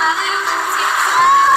Skip